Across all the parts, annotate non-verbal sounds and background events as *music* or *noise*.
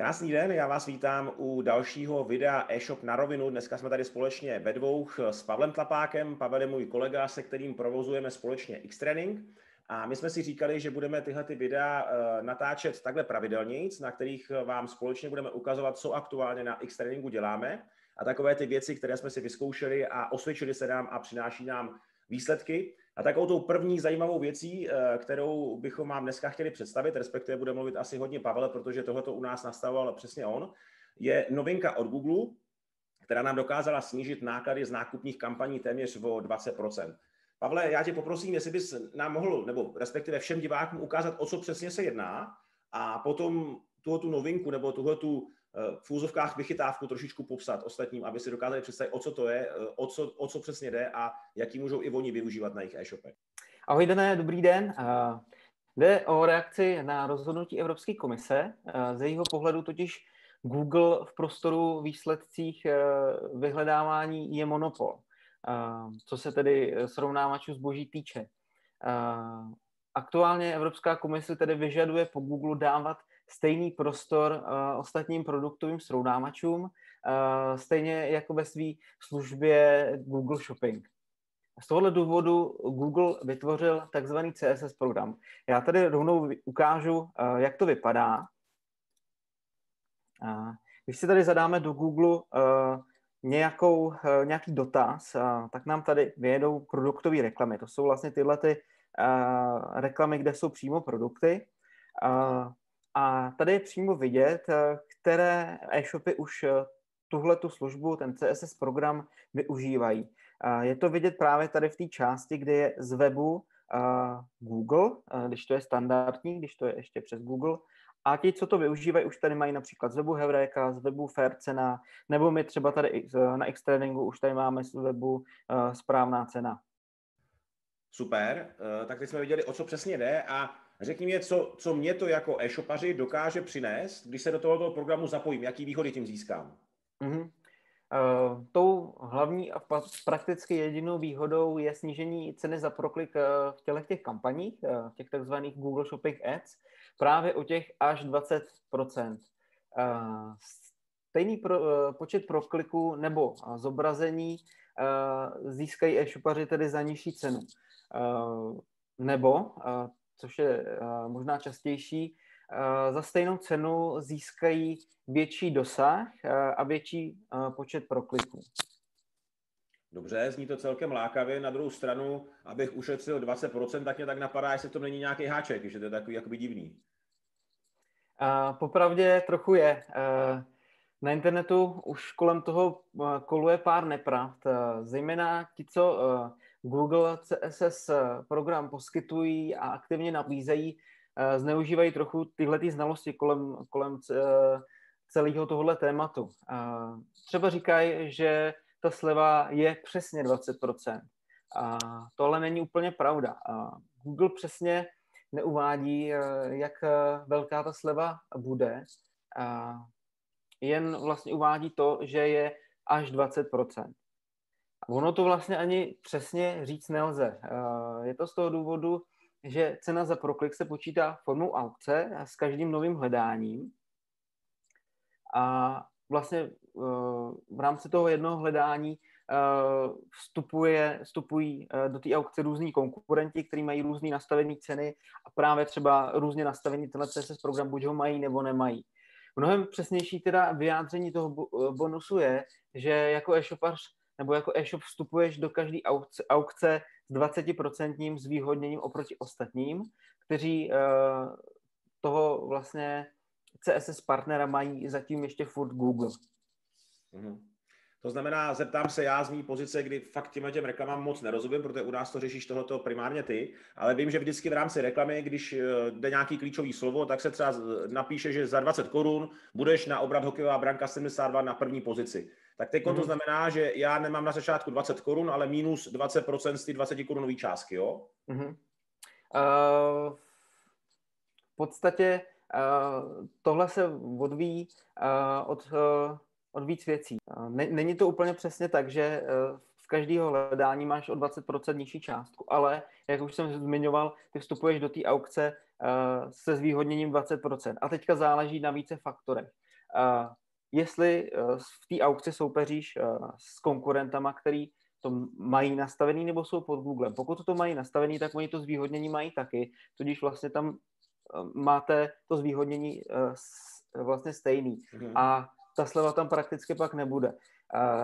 Krásný den, já vás vítám u dalšího videa e-shop na rovinu. Dneska jsme tady společně ve dvou s Pavlem Tlapákem. Pavel je můj kolega, se kterým provozujeme společně X-Training. A my jsme si říkali, že budeme tyhle ty videa eh, natáčet takhle pravidelně, na kterých vám společně budeme ukazovat, co aktuálně na X-Trainingu děláme a takové ty věci, které jsme si vyzkoušeli a osvědčili se nám a přináší nám výsledky. A takovou tou první zajímavou věcí, eh, kterou bychom vám dneska chtěli představit, respektive bude mluvit asi hodně Pavel, protože tohoto u nás nastavoval přesně on, je novinka od Google, která nám dokázala snížit náklady z nákupních kampaní téměř o 20%. Pavle, já tě poprosím, jestli bys nám mohl, nebo respektive všem divákům ukázat, o co přesně se jedná a potom tuhle tu novinku nebo tuhle tu v úzovkách vychytávku trošičku popsat ostatním, aby si dokázali představit, o co to je, eh, o co, o co přesně jde a jaký můžou i oni využívat na jejich e-shopech. Ahoj Dané, dobrý den. Jde o reakci na rozhodnutí Evropské komise. Z jejího pohledu totiž Google v prostoru výsledcích eh, vyhledávání je monopol, co se tedy srovnávačů zboží týče. Aktuálně Evropská komise tedy vyžaduje po Google dávat stejný prostor uh, ostatním produktovým srovnávačům, uh, stejně jako ve své službě Google Shopping. Z tohohle důvodu Google vytvořil takzvaný CSS program. Já tady rovnou ukážu, uh, jak to vypadá. Uh, když si tady zadáme do Google uh, nějakou, uh, nějaký dotaz, uh, tak nám tady vyjedou produktové reklamy. To jsou vlastně tyhle ty, uh, reklamy, kde jsou přímo produkty. Uh, a tady je přímo vidět, eh, které e-shopy už eh, tuhle tu službu, ten CSS program využívají. Je to vidět právě tady v té části, kde je z webu Google, když to je standardní, když to je ještě přes Google. A ti, co to využívají, už tady mají například z webu Heureka, z webu Faircena, nebo my třeba tady na Xtrainingu už tady máme z webu správná cena. Super, tak teď jsme viděli, o co přesně jde a Řekni mi, co, co mě to jako e-shopaři dokáže přinést, když se do tohoto programu zapojím, jaký výhody tím získám? Mm-hmm. Uh, tou hlavní a prakticky jedinou výhodou je snížení ceny za proklik uh, v těchto těch kampaních, uh, v těch takzvaných Google Shopping Ads, právě o těch až 20%. Stejný pro, počet prokliků nebo zobrazení získají e-shopaři tedy za nižší cenu. Nebo což je uh, možná častější, uh, za stejnou cenu získají větší dosah uh, a větší počet prokliků. Dobře, zní to celkem lákavě. Na druhou stranu, abych ušetřil 20%, tak mě tak napadá, jestli to není nějaký háček, že to je takový jakoby divný. Uh, popravdě trochu je. Na internetu už kolem toho koluje pár nepravd. Zejména ti, co Google CSS program poskytují a aktivně nabízejí, eh, zneužívají trochu tyhle ty znalosti kolem, kolem eh, celého tohohle tématu. Třeba říkají, že ta sleva je přesně 20%. A to ale není úplně pravda. Google přesně neuvádí, eh, jak velká ta sleva bude. Jen vlastně uvádí to, že je až 20%. Ono to vlastně ani přesně říct nelze. Eh, je to z toho důvodu, že cena za proklik se počítá formou aukce s každým novým hledáním. A vlastně eh, v rámci toho jednoho hledání eh, vstupuje, vstupují do té aukce různí konkurenti, kteří mají různé nastavení ceny a právě třeba různě nastavení tenhle CSS program buď ho mají nebo nemají. Mnohem přesnější teda vyjádření toho bonusu je, že jako e-shopař nebo jako e-shop vstupuješ do každé aukce, s 20% zvýhodněním oproti ostatním, kteří uh, toho vlastně CSS partnera mají zatím ještě furt Google. Mm-hmm. To znamená, zeptám se já z mý pozice, kdy fakt těm těm reklamám moc nerozumím, protože u nás to řešíš tohoto primárně ty, ale vím, že vždycky v rámci reklamy, když eh, jde nějaký klíčový slovo, tak se třeba napíše, že za 20 korun budeš na obrat hokejová branka 72 na první pozici. Tak teď mm-hmm. to mhm. znamená, že já nemám na začátku 20 korun, ale minus 20% z té 20 korunové částky, jo? Mm-hmm. Uh, v podstatě uh, tohle se odvíjí uh, od, uh, od víc věcí. Uh, ne, není to úplně přesně tak, že uh, v každého hledání máš o 20% nižší částku, ale, jak už jsem zmiňoval, ty vstupuješ do té aukce uh, se zvýhodněním 20%. A teďka záleží na více faktorech. Jestli v té aukci soupeříš s konkurentama, který to mají nastavený nebo jsou pod Googlem. Pokud to mají nastavený, tak oni to zvýhodnění mají taky, tudíž vlastně tam máte to zvýhodnění vlastně stejný. Mm. A ta sleva tam prakticky pak nebude.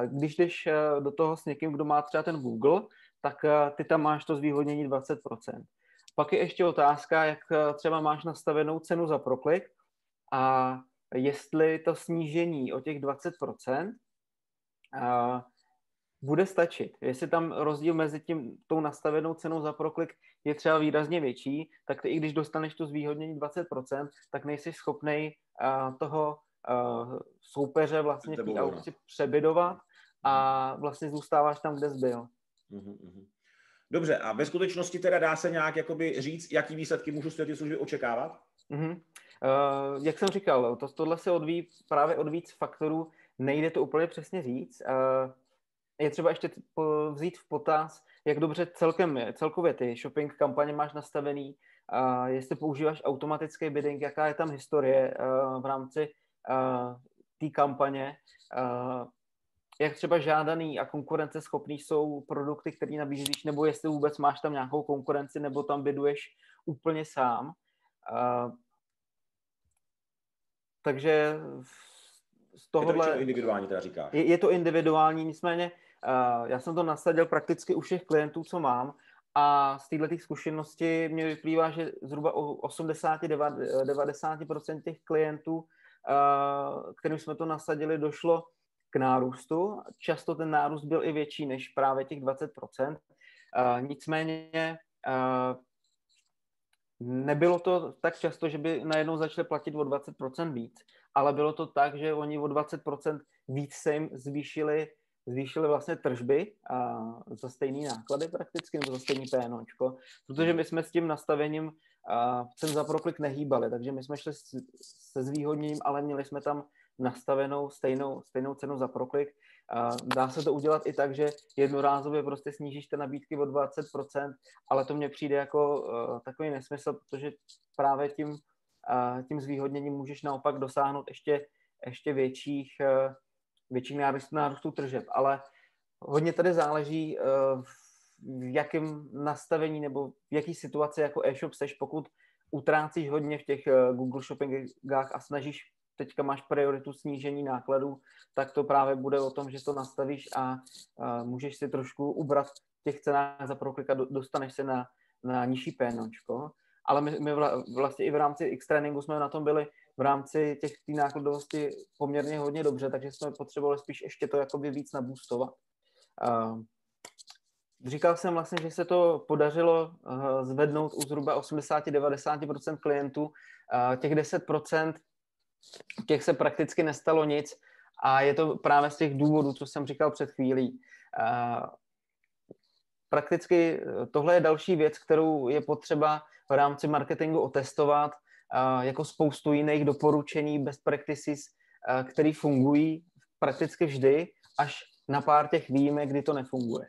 Když jdeš eh, do toho s někým, kdo má třeba ten Google, tak eh, ty tam máš to zvýhodnění 20%. Pak je ještě otázka, jak eh, třeba máš nastavenou cenu za proklik a jestli to snížení o těch 20% bude stačit. Jestli tam rozdíl mezi tím, tou nastavenou cenou za proklik je třeba výrazně větší, tak ty i když dostaneš to zvýhodnění 20%, tak nejsi schopnej toho uh, soupeře vlastně v té aukci přebydovat a mhm. vlastně zůstáváš tam, kde jsi byl. Mhm, Dobře, a ve skutečnosti teda dá se nějak jakoby říct, jaký výsledky můžu z té služby očekávat? Uh-huh. Uh, jak jsem říkal, to, tohle se odvíjí právě od víc faktorů, nejde to úplně přesně říct. Uh, je třeba ještě vzít v potaz, jak dobře celkem, celkově ty shopping kampaně máš nastavený, uh, jestli používáš automatický bidding, jaká je tam historie uh, v rámci uh, té kampaně, uh, jak třeba žádaný a konkurenceschopný jsou produkty, které nabízíš, nebo jestli vůbec máš tam nějakou konkurenci, nebo tam byduješ úplně sám. Takže z tohohle... Je to individuální, teda říkáš. Je, je to individuální, nicméně uh, já jsem to nasadil prakticky u všech klientů, co mám a z této zkušenosti mě vyplývá, že zhruba o 80-90% těch klientů kterým jsme to nasadili, došlo k nárůstu. Často ten nárůst byl i větší než právě těch 20%. Nicméně nebylo to tak často, že by najednou začali platit o 20% víc, ale bylo to tak, že oni o 20% víc se jim zvýšili, zvýšili vlastně tržby a za stejný náklady prakticky, nebo za stejný PNOčko, protože my jsme s tím nastavením a cen za proklik nehýbaly, takže my jsme šli se zvýhodněním, ale měli jsme tam nastavenou stejnou, stejnou cenu za proklik. Dá se to udělat i tak, že jednorázově prostě snížíš ty nabídky o 20%, ale to mně přijde jako uh, takový nesmysl, protože právě tím, uh, tím zvýhodněním můžeš naopak dosáhnout ještě, ještě větších, uh, větších nárůstů, nárůstů tržeb. Ale hodně tady záleží v jakém nastavení nebo v jaký situaci jako e-shop seš, pokud utrácíš hodně v těch eh, Google Shoppingách a snažíš, teďka máš prioritu snížení nákladů, tak to právě bude o tom, že to nastavíš a, a můžeš si trošku ubrat v těch cenách za proklik a dostaneš se na, na nižší pénočko. Ale my, my vlastně i v rámci X tréninku jsme na tom byli v rámci těch tý nákladovosti poměrně hodně dobře, takže jsme potřebovali spíš ještě to jakoby víc nabůstovat. Říkal jsem vlastně, že se to podařilo uh, zvednout u zhruba 80-90% klientů. Uh, těch 10% těch se prakticky nestalo nic a je to právě z těch důvodů, co jsem říkal před chvílí. Uh, prakticky tohle je další věc, kterou je potřeba v rámci marketingu otestovat, jako spoustu jiných doporučení, best practices, které fungují prakticky vždy, až na pár těch výjimek, kdy to nefunguje.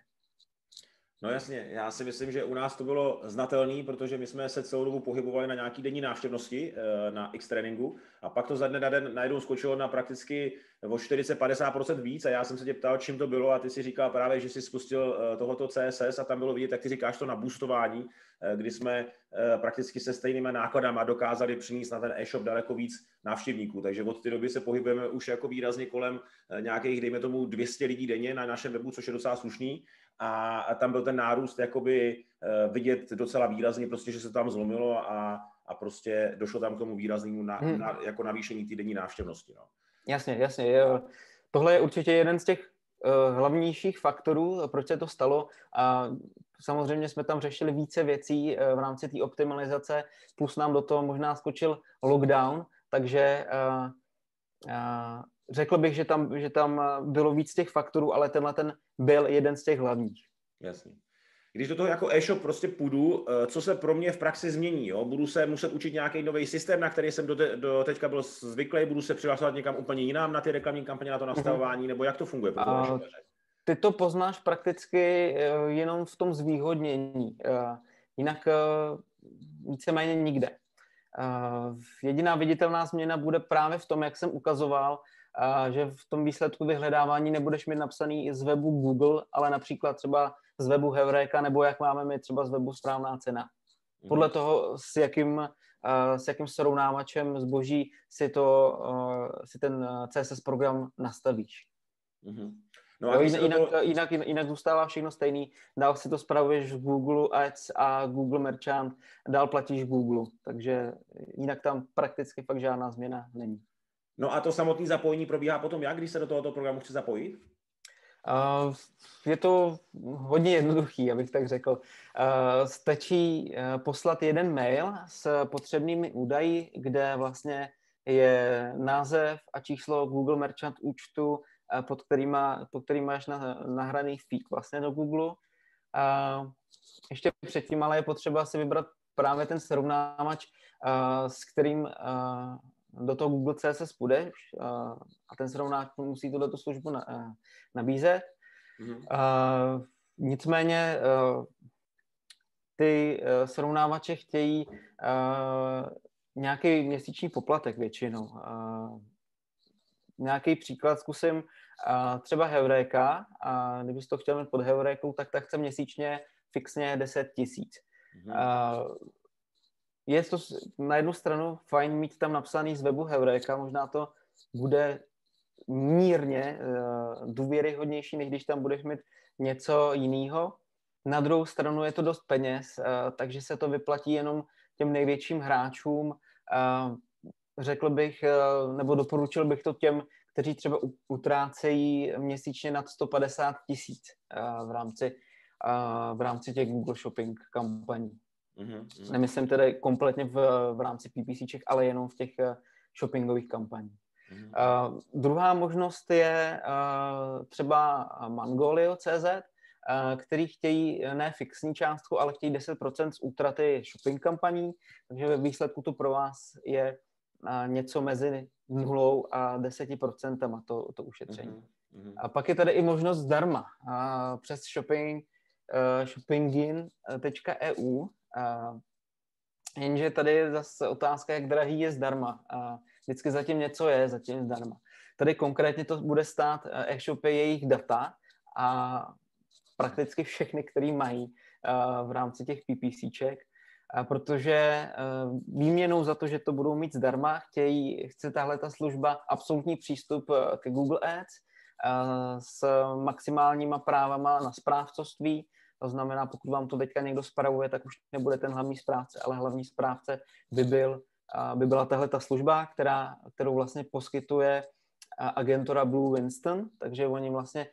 No jasně, já si myslím, že u nás to bylo znatelné, protože my jsme se celou dobu pohybovali na nějaký denní návštěvnosti eh, na X tréninku a pak to za dne na den najednou skočilo na prakticky o 40-50% víc a já jsem se tě ptal, čím to bylo a ty si říkal právě, že jsi spustil eh, tohoto CSS a tam bylo vidět, jak ty říkáš to na boostování, eh, kdy jsme prakticky se stejnými nákladama dokázali přinést na ten e-shop daleko víc návštěvníků. Takže od té doby se pohybujeme už jako výrazně kolem nějakých, dejme tomu, 200 lidí denně na našem webu, což je docela slušný a, a tam byl ten nárůst jakoby uh, vidět docela výrazně, prostě, že se tam zlomilo a, a prostě došlo tam k tomu výraznému na, hmm. na, jako navýšení týdenní návštěvnosti. No. Jasně, jasně. Je, tohle je určitě jeden z těch uh, hlavnějších faktorů, proč se to stalo. A samozřejmě jsme tam řešili více věcí uh, v rámci té optimalizace, plus nám do toho možná skočil lockdown, takže řekl bych, že tam, že tam bylo víc těch faktorů, ale tenhle ten byl jeden z těch hlavních. Jasně. Když do toho jako e-shop prostě půjdu, eh, co se pro mě v praxi změní? Jo? Budu se muset učit nějaký nový systém, na který jsem do, te, do teďka byl zvyklý, budu se přihlašovat někam úplně jinam na ty reklamní kampaně, na to mhm. nastavování, mm-hmm. nebo jak to funguje pro toho Ty to poznáš prakticky eh, jenom v tom zvýhodnění. Eh, jinak víceméně nikde. jediná viditelná změna bude právě v tom, jak jsem ukazoval, že v tom výsledku vyhledávání nebudeš mít napsaný z webu Google, ale například třeba z webu Heureka, nebo jak máme my třeba z webu správná cena. Mhm. Podle toho, s jakým, s jakým srovnávačem zboží si, to, si ten CSS program nastavíš. Mm-hmm. No jo, jinak, jinak, jinak, jinak zůstává všechno stejný. Dál si to spravuješ v Google Ads a Google Merchant, dál platíš Google, takže jinak tam prakticky fakt žádná změna není. No a to samotné zapojení probíhá potom jak, když se do tohoto programu chci zapojit? Uh, je to hodně jednoduchý, abych tak řekl. Uh, stačí uh, poslat jeden mail s potřebnými údaji, kde vlastně je název a číslo Google Merchant účtu, pod kterýma, pod kterým máš na, nahraný feed vlastně do Google. Ještě předtím ale je potřeba si vybrat právě ten srovnávač, s kterým do toho Google CSS půjdeš a ten srovnávač musí tuto službu nabízet. Mm-hmm. Nicméně ty srovnávače chtějí nějaký měsíční poplatek většinou nějaký příklad zkusím. Uh, třeba Heureka, a kdybys to chtěl mít pod Heurekou, tak tak chce měsíčně fixně 10 tisíc. Mm-hmm. Uh, je to na jednu stranu fajn mít tam napsaný z webu Heureka, možná to bude mírně uh, důvěryhodnější, než když tam budeš mít něco jiného. Na druhou stranu je to dost peněz, uh, takže se to vyplatí jenom těm největším hráčům. Uh, řekl bych, eh, nebo doporučil bych to těm, kteří třeba utrácejí měsíčně nad 150 tisíc eh, v rámci, eh, v rámci těch Google Shopping kampaní. Mm-hmm. Nemyslím tedy kompletně v, v rámci PPCček, ale jenom v těch shoppingových kampaních. Mm-hmm. Uh, druhá možnost je uh, třeba Mangolio.cz, uh, který chtějí ne fixní částku, ale chtějí 10% z útraty shopping kampaní, takže ve výsledku to pro vás je něco mezi nulou a deseti procentama to, to ušetření. Mm-hmm. A pak je tady i možnost zdarma a přes shopping, uh, shoppingin.eu. Uh, jenže tady je zase otázka, jak drahý je zdarma. A vždycky zatím něco je, zatím zdarma. Tady konkrétně to bude stát uh, e-shopy jejich data a prakticky všechny, které mají uh, v rámci těch PPCček protože eh, výměnou za to, že to budou mít zdarma, chtějí, chce tahle ta služba absolutní přístup eh, ke Google Ads eh, s maximálníma právama na správcovství. To znamená, pokud vám to teďka někdo spravuje, tak už nebude ten hlavní správce, ale hlavní správce by, byl, by byla tahle ta služba, která, kterou vlastně poskytuje agentura Blue Winston, takže oni vlastně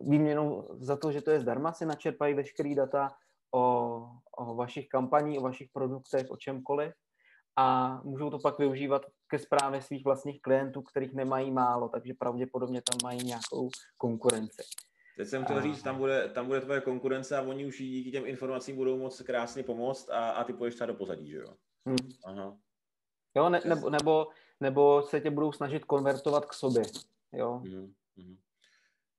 výměnou za to, že to je zdarma, si načerpají veškerý data o, o vašich kampaních, o vašich produktech, o čemkoliv a můžou to pak využívat ke zprávě svých vlastních klientů, kterých nemají málo, takže pravděpodobně tam mají nějakou konkurenci. Teď jsem chtěl říct, tam bude, tam bude tvoje konkurence a oni už díky těm informacím budou moc krásně pomoct a, a ty půjdeš třeba do pozadí, že jo? Hmm. Aha. Jo, ne, nebo, nebo, nebo se tě budou snažit konvertovat k sobě, jo? Hmm. Hmm.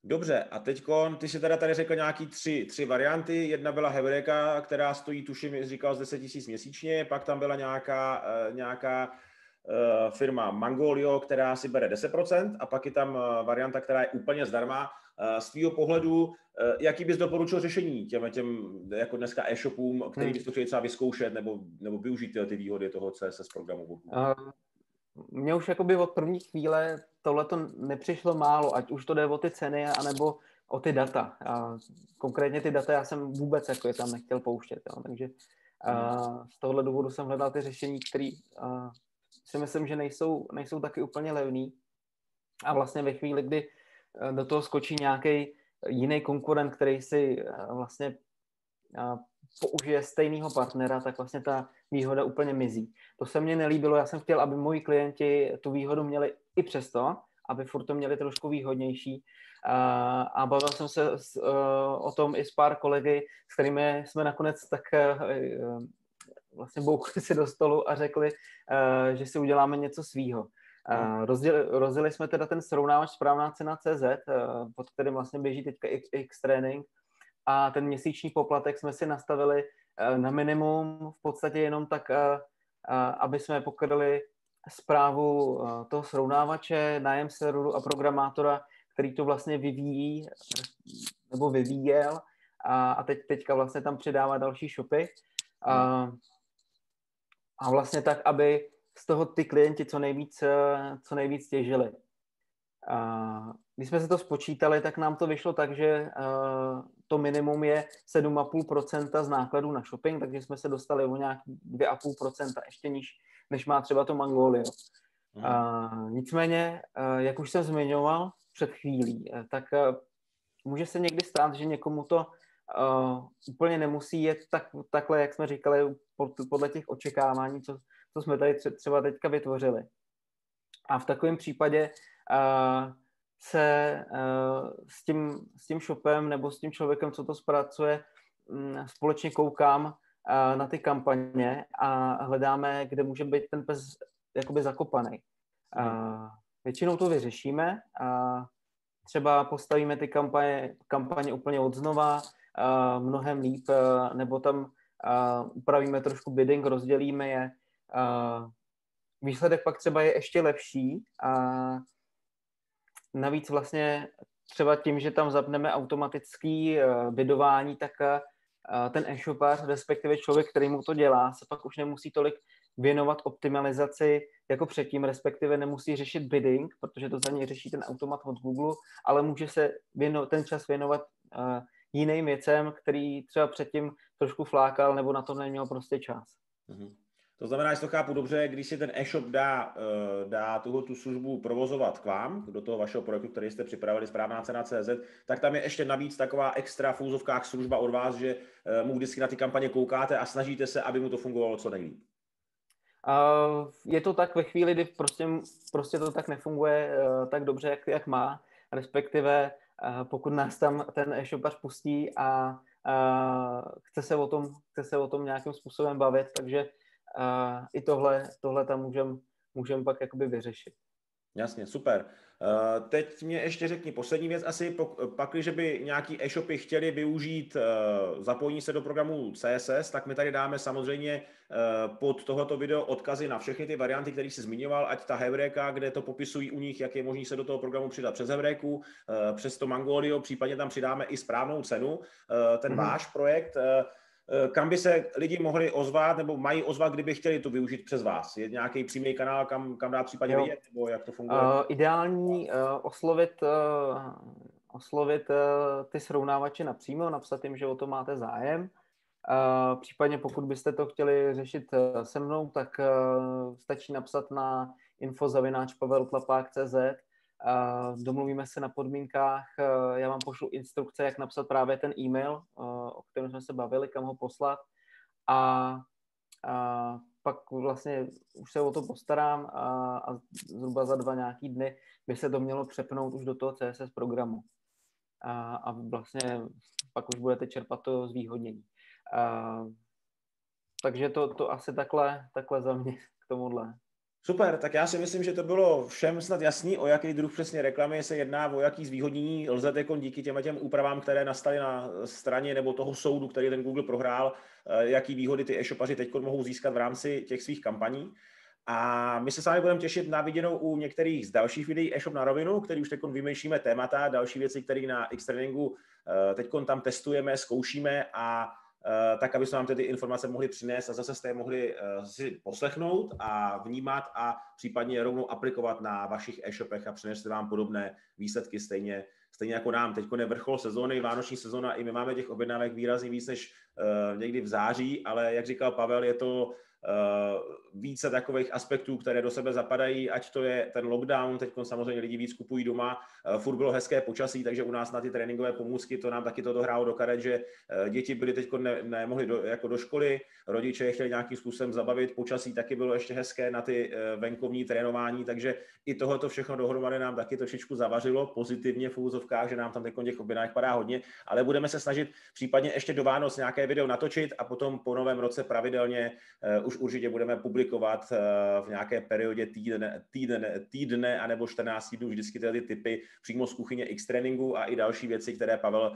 Dobře, a teď ty si teda tady řekl nějaký tři, tři varianty. Jedna byla Hebreka, která stojí, tuším, říkal z 10 tisíc měsíčně, pak tam byla nějaká, uh, nějaká uh, firma Mangolio, která si bere 10%, a pak je tam uh, varianta, která je úplně zdarma. Uh, z tvýho pohledu, uh, jaký bys doporučil řešení těm, těm jako dneska e-shopům, který hmm. bys to chtěl třeba vyzkoušet nebo, nebo využít ty, ty výhody toho CSS programu? Uh, mně už jakoby od první chvíle tohle to nepřišlo málo, ať už to jde o ty ceny, anebo o ty data. A konkrétně ty data já jsem vůbec jako je tam nechtěl pouštět. Jo. Takže a z tohohle důvodu jsem hledal ty řešení, které si myslím, že nejsou, nejsou taky úplně levný. A vlastně ve chvíli, kdy do toho skočí nějaký jiný konkurent, který si vlastně použije stejného partnera, tak vlastně ta výhoda úplně mizí. To se mně nelíbilo, já jsem chtěl, aby moji klienti tu výhodu měli i přesto, aby furt to měli trošku výhodnější. A, bavil jsem se o tom i s pár kolegy, s kterými jsme nakonec tak vlastně bouchli *laughs* si do stolu a řekli, že si uděláme něco svýho. Uh, rozděli, rozdělili jsme teda ten srovnávač správná cena CZ, uh, pod kterým vlastně běží teďka X, X Training a ten měsíční poplatek jsme si nastavili uh, na minimum, v podstatě jenom tak uh, aby jsme pokryli zprávu toho srovnávače, nájem serveru a programátora, který to vlastně vyvíjí nebo vyvíjel. A, a teď, teďka vlastně tam přidává další shopy. A, a vlastně tak, aby z toho ty klienti co nejvíc, co nejvíc těžili. A když jsme se to spočítali, tak nám to vyšlo tak, že uh, to minimum je 7,5% z nákladů na shopping, takže jsme se dostali o nějaký 2,5% ještě níž, než má třeba to Mangolio. Mm. Uh, nicméně, uh, jak už jsem zmiňoval před chvílí, tak může se někdy stát, že někomu to úplně nemusí jet tak, takhle, jak jsme říkali, podle těch očekávání, co, co jsme tady třeba teďka vytvořili. A v takovém případě uh, se uh, s, tím, s tím shopem nebo s tím člověkem, co to zpracuje, um, společně koukám uh, na ty kampaně a hledáme, kde může být ten pes jakoby zakopaný. Uh, většinou to vyřešíme a třeba postavíme ty kampaně, kampaně úplně od znova, uh, mnohem líp, uh, nebo tam uh, upravíme trošku bidding, rozdělíme je. Uh, výsledek pak třeba je ještě lepší a Navíc vlastně třeba tím, že tam zapneme automatický uh, bydování, tak uh, ten e-shopář, respektive člověk, který mu to dělá, se pak už nemusí tolik věnovat optimalizaci jako předtím, respektive nemusí řešit bidding, protože to za něj řeší ten automat od Google, ale může se věno, ten čas věnovat uh, jiným věcem, který třeba předtím trošku flákal nebo na to neměl prostě čas. Mm-hmm. To znamená, že to chápu dobře, když si ten e-shop dá, eh, dá tuhle tu službu provozovat k vám, do toho vašeho projektu, který jste připravili, správná cena CZ, tak tam je ještě navíc taková extra v úzovkách služba od vás, že eh, mu vždycky na ty kampaně koukáte a snažíte se, aby mu to fungovalo co nejlíp. Je to tak ve chvíli, kdy prostě, prostě to tak nefunguje uh, tak dobře, jak, jak má, respektive pokud nás tam ten e-shopař pustí a chce, se o tom, chce se o tom nějakým způsobem bavit, takže a i tohle, tohle tam můžeme můžem pak jakoby vyřešit. Jasně, super. Uh, teď mě ještě řekni poslední věc asi, pak, když by nějaký e-shopy chtěli využít uh, zapojení se do programu CSS, tak my tady dáme samozřejmě uh, pod tohoto video odkazy na všechny ty varianty, které jsi zmiňoval, ať ta Hebreka, kde to popisují u nich, jak je možné se do toho programu přidat přes Hebreku, přes to Mangolio, případně tam přidáme i správnou cenu. Ten mm-hmm. váš projekt Eh, kam by se lidi mohli ozvat nebo mají ozvat, kdyby chtěli to využít přes vás? Je nějaký přímý kanál, kam, kam dát případně vidět, nebo jak to funguje? Uh, ideální uh, oslovit, uh, oslovit uh, ty srovnávače napřímo, napsat jim, že o to máte zájem. Uh, případně pokud byste to chtěli řešit uh, se mnou, tak uh, stačí napsat na infozavináčpaveltlapák.cz domluvíme se na podmínkách, eh, já vám pošlu instrukce, jak napsat právě ten e-mail, eh, o kterém jsme se bavili, kam ho poslat a, a pak vlastně už se o to postarám a, a zhruba za dva nějaký dny by se to mělo přepnout už do toho CSS programu. A, a vlastně pak už budete čerpat to zvýhodnění. A, takže to, to asi takhle, takhle za mě k tomuhle. Super, tak já si myslím, že to bylo všem snad jasný, o jaký druh přesně reklamy se jedná, o jaký zvýhodnění lze jako díky těm těm úpravám, které nastaly na straně nebo toho soudu, který ten Google prohrál, eh, jaký výhody ty e-shopaři teď mohou získat v rámci těch svých kampaní. A my se s vámi budeme těšit na viděnou u některých z dalších videí e-shop na rovinu, který už teď vymýšlíme témata, další věci, které na X-Trainingu eh, teď tam testujeme, zkoušíme a tak aby jsme vám ty informace mohli přinést a zase jste je mohli eh, si poslechnout a vnímat a případně rovnou aplikovat na vašich e-shopech a přinést vám podobné výsledky stejně, stejně jako nám. Teď je vrchol sezóny, vánoční sezóna, i my máme těch objednávek výrazně víc než uh, někdy v září, ale jak říkal Pavel, je to Eh, více takových aspektů, které do sebe zapadají, ať to je ten lockdown, teď samozřejmě lidi víc kupují doma, eh, furt bylo hezké počasí, takže u nás na ty tréninkové pomůcky to nám taky to dohrálo do karet, že eh, děti byly teď ne, nemohly do, jako do školy, rodiče je chtěli nějakým způsobem zabavit, počasí taky bylo ještě hezké na ty venkovní trénování, takže i tohoto všechno dohromady nám taky trošičku zavařilo pozitivně v úzovkách, že nám tam teď těch objednávek padá hodně, ale budeme se snažit případně ještě do Vánoc nějaké video natočit a potom po novém roce pravidelně už už určitě budeme publikovat v nějaké periodě týdne, týdne, týdne anebo 14 dnů vždycky tyhle typy přímo z kuchyně X tréninku a i další věci, které Pavel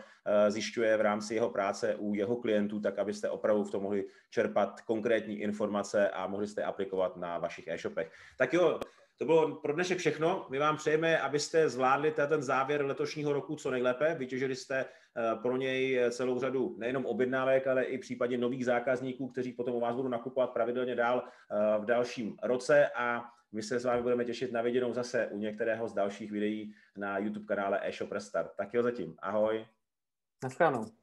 zjišťuje v rámci jeho práce u jeho klientů, tak abyste opravdu v tom mohli čerpat konkrétní informace a mohli jste aplikovat na vašich e-shopech. Tak jo, to bylo pro dnešek všechno. My vám přejeme, abyste zvládli ten závěr letošního roku co nejlépe. Vytěžili jste eh, pro něj celou řadu nejenom objednávek, ale i případně nových zákazníků, kteří potom u vás budou nakupovat pravidelně dál eh, v dalším roce a my se s vámi budeme těšit na viděnou zase u některého z dalších videí na YouTube kanále eShop Restart. Tak jo zatím. Ahoj. Naschledanou.